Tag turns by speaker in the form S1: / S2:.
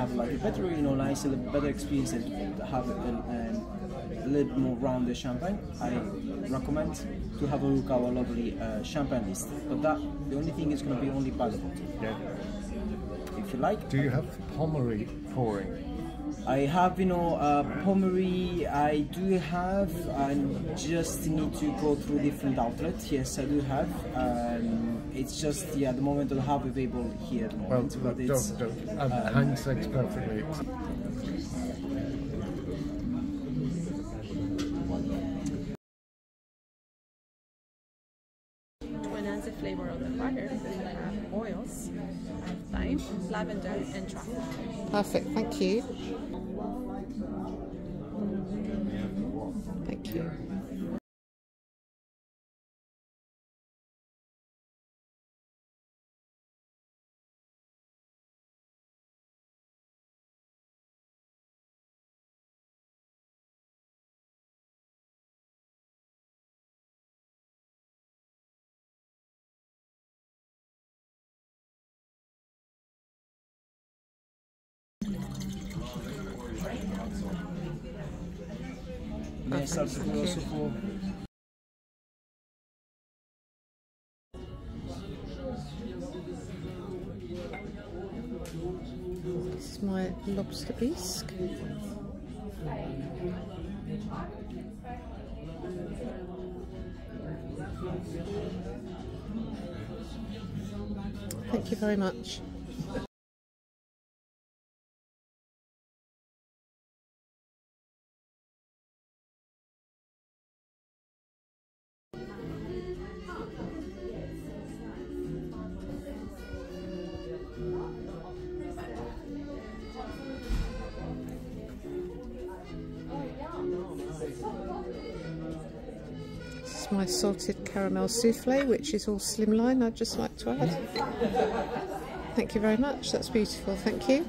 S1: have like a better, you know, nice, a better experience and have a, um, a little more rounded champagne. I recommend to have a look at our lovely uh, champagne list. But that the only thing is going to be only by the bottle.
S2: Yeah.
S1: If you like,
S2: Do you have Pommery pouring?
S1: I have, you know, uh, Pommery. I do have. I just need to go through different outlets. Yes, I do have. Um, it's just yeah, at the moment I don't have available here at the
S2: Well,
S1: moment. but it's,
S2: don't, don't. Um, hindsight's perfectly.
S3: To enhance the flavor of the butter, we have oils, thyme, lavender, and truffle.
S4: Perfect, thank you. Thank you.
S1: May I start to go also for
S4: This is my lobster bisque. Thank you very much. This is my salted caramel souffle, which is all slimline, I'd just like to add. Thank you very much, that's beautiful, thank you.